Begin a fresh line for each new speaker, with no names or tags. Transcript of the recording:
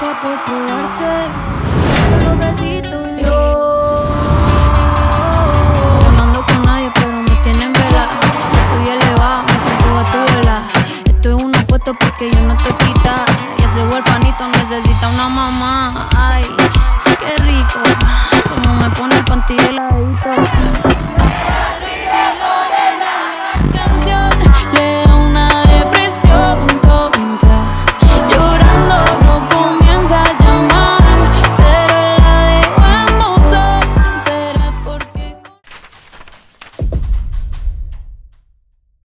loca por probarte. Con los yo. No ando con nadie, pero me tienen vela. Estoy elevada, me siento a tu vela. Esto es una apuesta porque yo no te quita. Y ese huerfanito necesita una mamá. Ay.